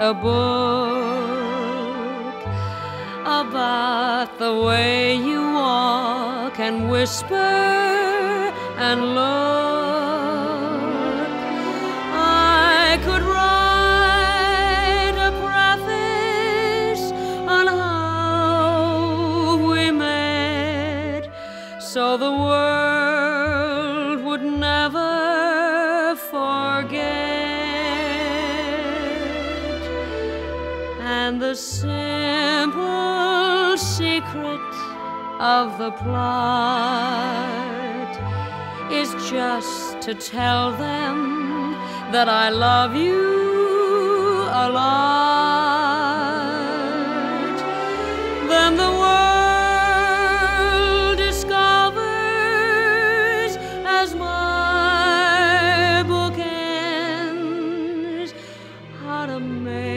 a book about the way you walk and whisper and look. I could write a preface on how we met so the And the simple secret of the plot is just to tell them that I love you a lot. Then the world discovers as my book ends how to make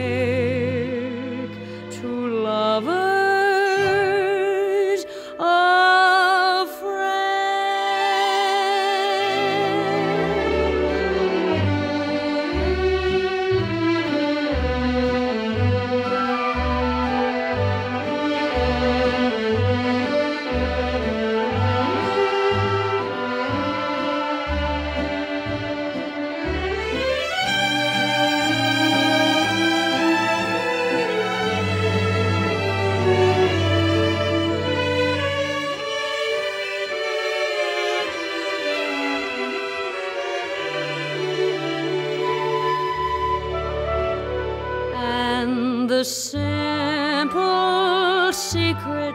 the simple secret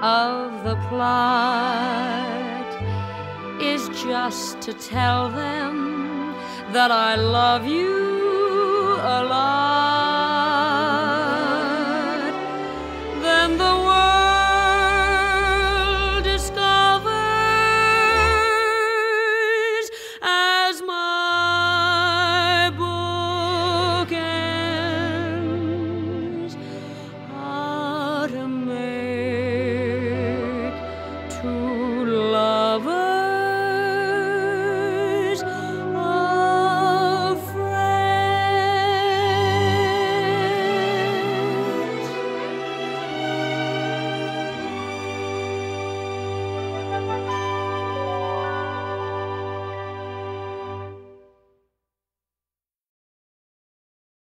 of the plot is just to tell them that I love you a lot.